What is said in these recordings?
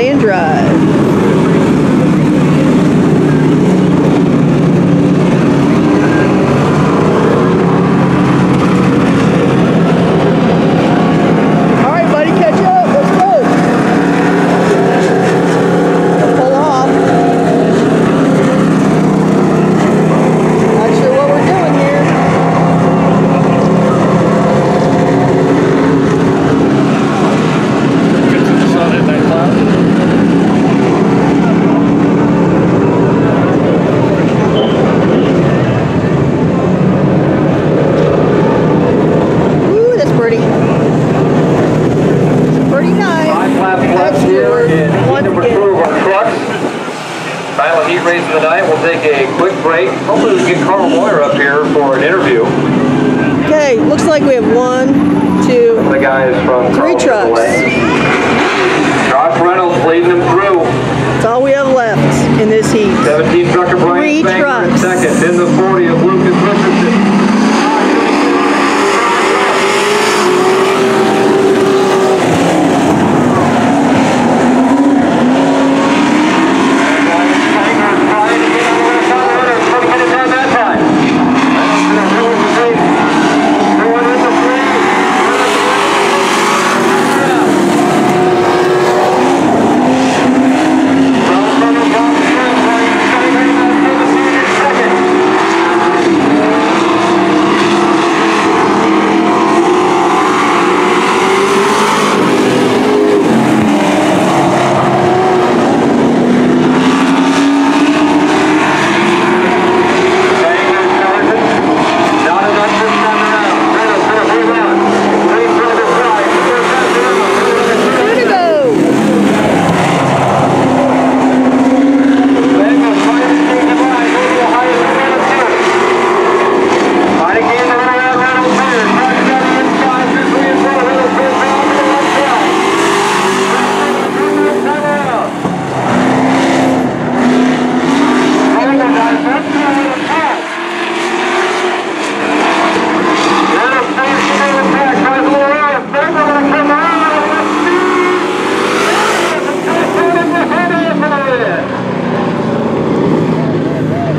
Alexandra. race of the night. We'll take a quick break. Hopefully we can get Carl Moyer up here for an interview. Okay, looks like we have one, two, the guys from three Carl trucks.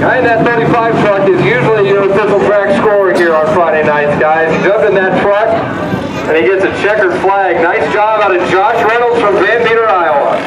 Guy in that 35 truck is usually, you know, thistle track scorer here on Friday nights, guys. He's up in that truck, and he gets a checkered flag. Nice job out of Josh Reynolds from Van Meter, Iowa.